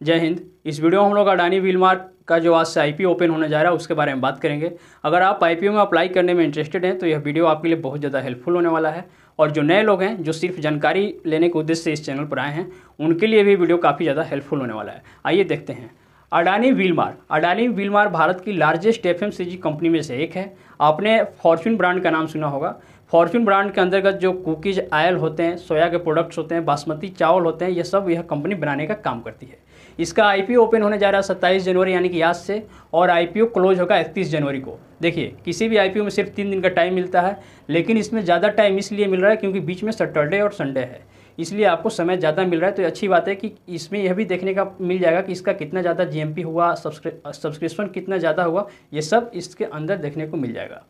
जय हिंद। इस वीडियो में हम लोग अडानी व्हीलमार्क का जो आज से आईपीओ ओपन होने जा रहा है, उसके बारे में बात करेंगे। अगर आप आईपीओ में अप्लाई करने में इंटरेस्टेड हैं तो यह वीडियो आपके लिए बहुत ज़्यादा हेल्पफुल होने वाला है। और जो नए लोग हैं, जो सिर्फ़ जानकारी लेने के उद्देश्य से इस चैनल पर आए हैं, उनके लिए भी वीडियो काफ़ी ज़्यादा हेल्पफुल होने वाला है। आइए देखते हैं। अडानी व्हीलमार्क अडानी व्हीलमार्क भारत की लार्जेस्ट एफएमसीजी कंपनी में से एक है। आपने फॉर्चून ब्रांड का नाम सुना होगा। फॉर्चून ब्रांड के अंतर्गत जो कुकीज आयल होते हैं सोया के प्रोडक्ट्स होते हैं, बासमती चावल होते हैं ये सब यह कंपनी बनाने का काम करती है। इसका आईपीओ ओपन होने जा रहा है सत्ताईस जनवरी, यानी कि आज से, और आईपीओ क्लोज होगा इकतीस जनवरी को। देखिए, किसी भी आईपीओ में सिर्फ़ तीन दिन का टाइम मिलता है, लेकिन इसमें ज़्यादा टाइम इसलिए मिल रहा है क्योंकि बीच में सैटरडे और संडे है। इसलिए आपको समय ज़्यादा मिल रहा है तो अच्छी बात है कि इसमें यह भी देखने का मिल जाएगा कि इसका कितना ज़्यादा जीएमपी हुआ सब्सक्रिप्शन कितना ज़्यादा हुआ, ये सब इसके अंदर देखने को मिल जाएगा।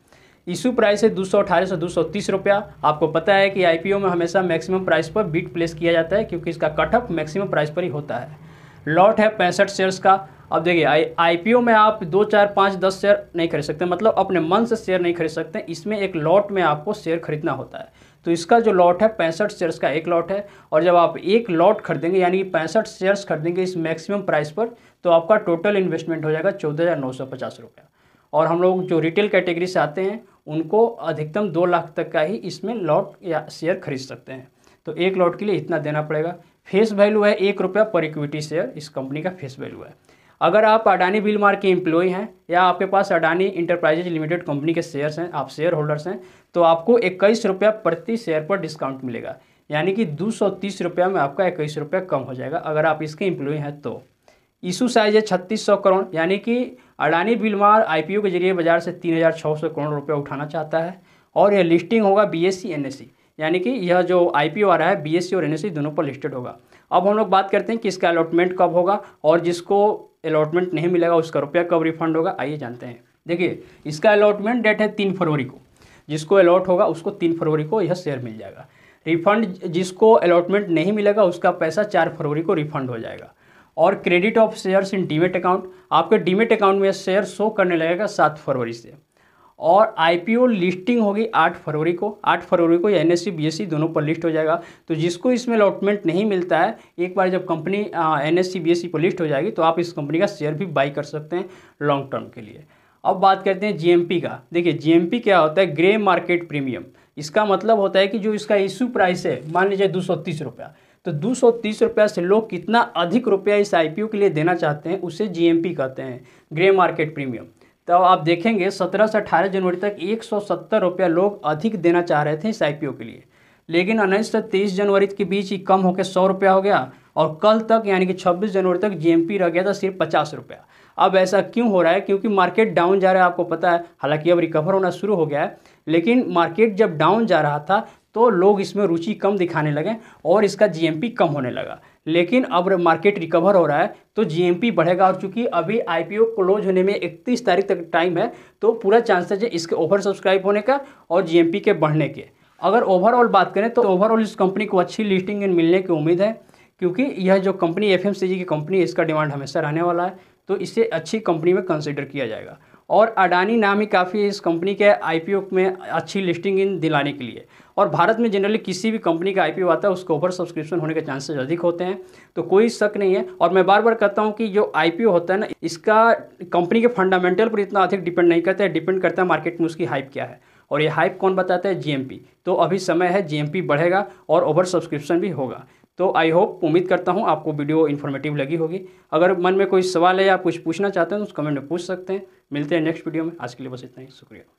इशू प्राइस है दो सौ अठारह से दो सौ तीस रुपया। आपको पता है कि आईपीओ में हमेशा मैक्सिमम प्राइस पर बीट प्लेस किया जाता है, क्योंकि इसका कटअप मैक्सिमम प्राइस पर ही होता है। लॉट है पैंसठ शेयर्स का। अब देखिए आई आईपीओ में आप दो, चार, पाँच, दस शेयर नहीं खरीद सकते। मतलब अपने मन से शेयर नहीं खरीद सकते। इसमें एक लॉट में आपको शेयर खरीदना होता है। तो इसका जो लॉट है, पैंसठ शेयर्स का एक लॉट है। और जब आप एक लॉट खरीदेंगे, यानी कि पैंसठ शेयर्स खरीदेंगे इस मैक्सिमम प्राइस पर तो आपका टोटल इन्वेस्टमेंट हो जाएगा चौदह हज़ार नौ सौ पचास रुपया। और हम लोग जो रिटेल कैटेगरी से आते हैं, उनको अधिकतम दो लाख तक का ही इसमें लॉट या शेयर खरीद सकते हैं। तो एक लॉट के लिए इतना देना पड़ेगा। फेस वैल्यू है एक रुपया पर इक्विटी शेयर, इस कंपनी का फेस वैल्यू है। अगर आप अडानी बिल मार्क के एम्प्लॉय हैं या आपके पास अडानी इंटरप्राइजेज लिमिटेड कंपनी के शेयर्स हैं, आप शेयर होल्डर्स हैं तो आपको इक्कीस रुपया प्रति शेयर पर डिस्काउंट मिलेगा। यानी कि दो सौ तीस रुपया में आपका इक्कीस रुपया कम हो जाएगा अगर आप इसके एम्प्लॉय हैं तो। इशू साइज़ है छत्तीस सौ करोड़, यानी कि अडानी बिलमार आईपीओ के ज़रिए बाज़ार से तीन हज़ार छः सौ करोड़ रुपया उठाना चाहता है। और यह लिस्टिंग होगा बीएससी एनएससी यानी कि यह जो आईपीओ आ रहा है बीएससी और एनएससी दोनों पर लिस्टेड होगा। अब हम लोग बात करते हैं कि इसका अलॉटमेंट कब होगा और जिसको अलॉटमेंट नहीं मिलेगा उसका रुपया कब रिफंड होगा, आइए जानते हैं। देखिए, इसका अलॉटमेंट डेट है तीन फरवरी को। जिसको अलॉट होगा, उसको तीन फरवरी को यह शेयर मिल जाएगा। रिफंड जिसको अलॉटमेंट नहीं मिलेगा, उसका पैसा चार फरवरी को रिफंड हो जाएगा। और credit of shares in demat account आपके डीमेट अकाउंट में शेयर शो करने लगेगा सात फरवरी से। और आईपीओ लिस्टिंग होगी आठ फरवरी को। आठ फरवरी को एन एस सी दोनों पर लिस्ट हो जाएगा। तो जिसको इसमें अलॉटमेंट नहीं मिलता है, एक बार जब कंपनी एन एस पर लिस्ट हो जाएगी तो आप इस कंपनी का शेयर भी बाई कर सकते हैं लॉन्ग टर्म के लिए। अब बात करते हैं जीएमपी का। देखिए जीएमपी क्या होता है? ग्रे मार्केट प्रीमियम इसका मतलब होता है कि जो इसका इशू प्राइस है, मान लीजिए दो सौ तीस रुपया तो दो सौ तीस रुपया से लोग कितना अधिक रुपया इस आईपीओ के लिए देना चाहते हैं, उसे जीएमपी कहते हैं। ग्रे मार्केट प्रीमियम तो आप देखेंगे सत्रह से अठारह जनवरी तक एक सौ सत्तर रुपया लोग अधिक देना चाह रहे थे इस आईपीओ के लिए। लेकिन उन्नीस से तेईस जनवरी के बीच ही कम होकर सौ रुपया हो गया और कल तक यानी कि छब्बीस जनवरी तक जीएमपी रह गया था सिर्फ़ पचास रुपया। अब ऐसा क्यों हो रहा है? क्योंकि मार्केट डाउन जा रहा है, आपको पता है। हालाँकि अब रिकवर होना शुरू हो गया है, लेकिन मार्केट जब डाउन जा रहा था तो लोग इसमें रुचि कम दिखाने लगे और इसका जीएमपी कम होने लगा। लेकिन अब मार्केट रिकवर हो रहा है तो जीएमपी बढ़ेगा और चूँकि अभी आईपीओ क्लोज होने में इकतीस तारीख तक टाइम है तो पूरा चांसेज है इसके ओवर सब्सक्राइब होने का और जीएमपी के बढ़ने के। अगर ओवरऑल बात करें तो ओवरऑल इस कंपनी को अच्छी लिस्टिंग मिलने की उम्मीद है, क्योंकि यह जो कंपनी एफएमसीजी की कंपनी इसका डिमांड हमेशा रहने वाला है तो इसे अच्छी कंपनी में कंसिडर किया जाएगा। और अडानी नाम ही काफ़ी इस कंपनी के आईपीओ में अच्छी लिस्टिंग इन दिलाने के लिए। और भारत में जनरली किसी भी कंपनी का आईपीओ आता है, उसको ओवर सब्सक्रिप्शन होने के चांसेस अधिक होते हैं। तो कोई शक नहीं है। और मैं बार बार कहता हूँ कि जो आईपीओ होता है ना, इसका कंपनी के फंडामेंटल पर इतना अधिक डिपेंड नहीं करता है। डिपेंड करता है मार्केट में उसकी हाइप क्या है। और ये हाइप कौन बताता है? जीएमपी तो अभी समय है जीएमपी बढ़ेगा और ओवर सब्सक्रिप्शन भी होगा। तो आई होप उम्मीद करता हूँ आपको वीडियो इन्फॉर्मेटिव लगी होगी। अगर मन में कोई सवाल है या कुछ पूछना चाहते हैं तो उस कमेंट में पूछ सकते हैं। मिलते हैं नेक्स्ट वीडियो में। आज के लिए बस इतना ही। शुक्रिया।